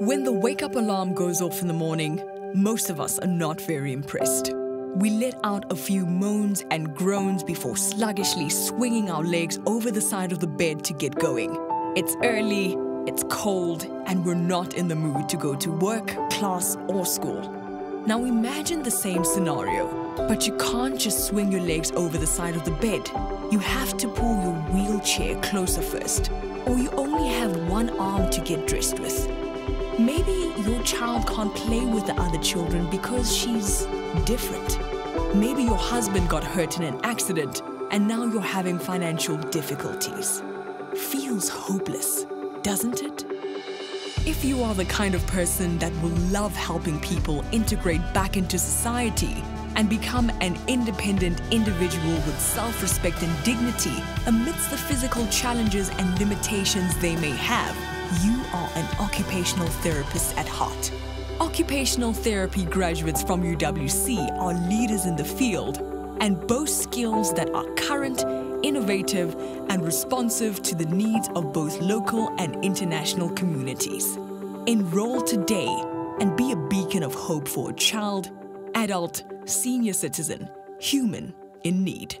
When the wake up alarm goes off in the morning, most of us are not very impressed. We let out a few moans and groans before sluggishly swinging our legs over the side of the bed to get going. It's early, it's cold, and we're not in the mood to go to work, class, or school. Now imagine the same scenario, but you can't just swing your legs over the side of the bed. You have to pull your wheelchair closer first, or you only have one arm to get dressed with. Maybe your child can't play with the other children because she's different. Maybe your husband got hurt in an accident and now you're having financial difficulties. Feels hopeless, doesn't it? If you are the kind of person that will love helping people integrate back into society and become an independent individual with self respect and dignity amidst the physical challenges and limitations they may have, you are an occupational therapist at heart. Occupational therapy graduates from UWC are leaders in the field and boast skills that are current, innovative, and responsive to the needs of both local and international communities. Enroll today and be a beacon of hope for a child, adult, senior citizen, human in need.